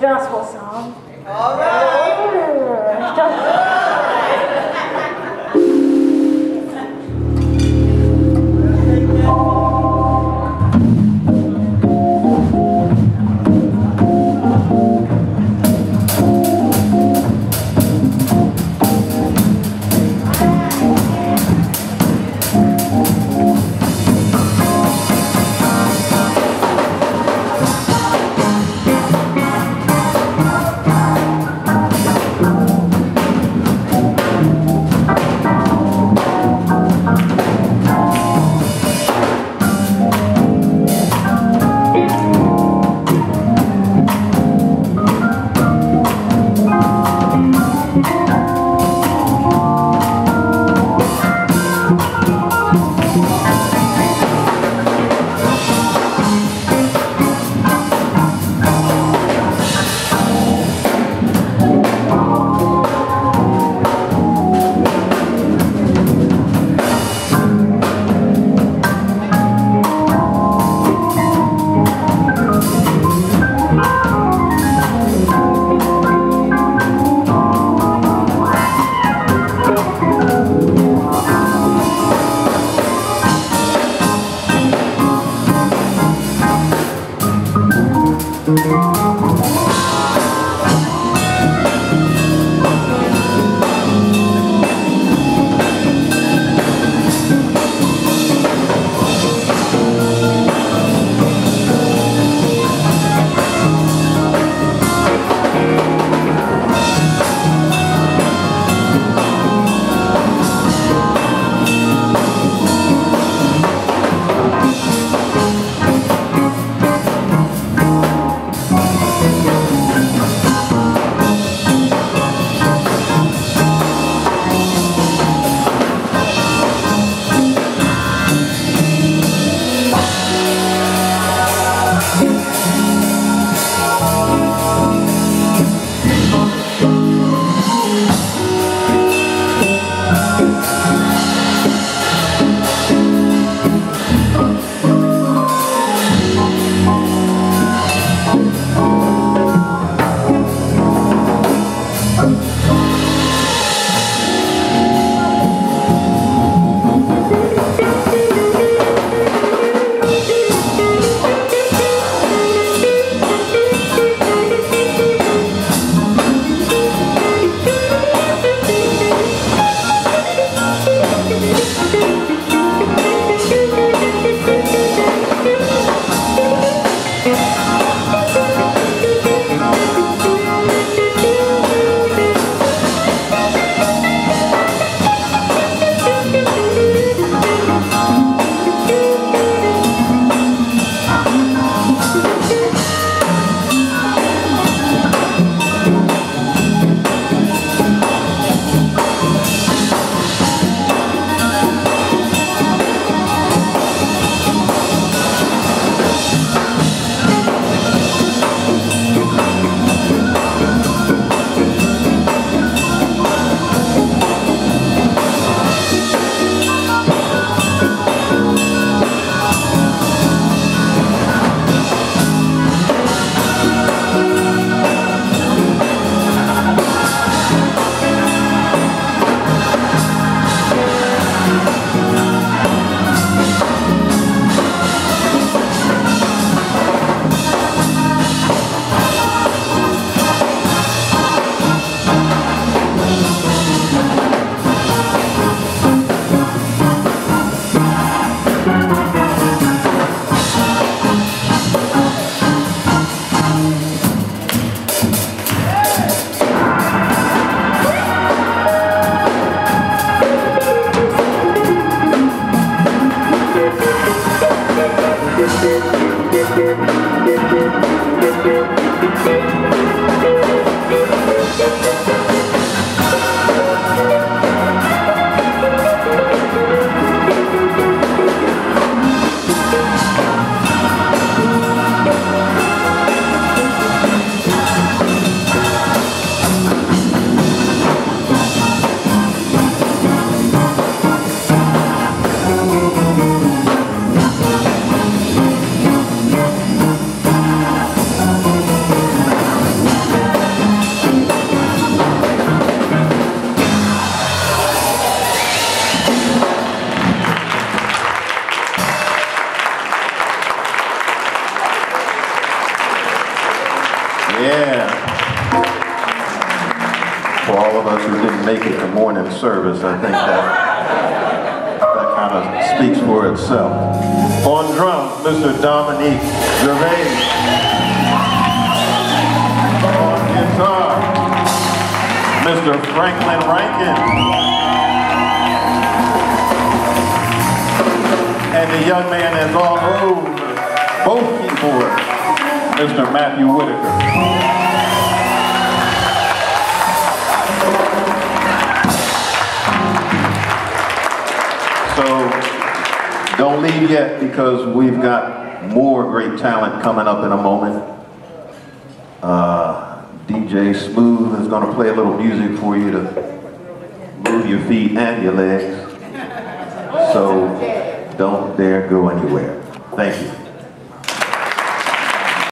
gospel song. All right. Thank you. Yeah. For all of us who didn't make it to morning service, I think that, that kind of speaks for itself. On drums, Mr. Dominique Gervais. On guitar, Mr. Franklin Rankin. and the young man is all over both keyboards. Mr. Matthew Whitaker. So don't leave yet because we've got more great talent coming up in a moment. Uh, DJ Smooth is going to play a little music for you to move your feet and your legs. So don't dare go anywhere. Thank you.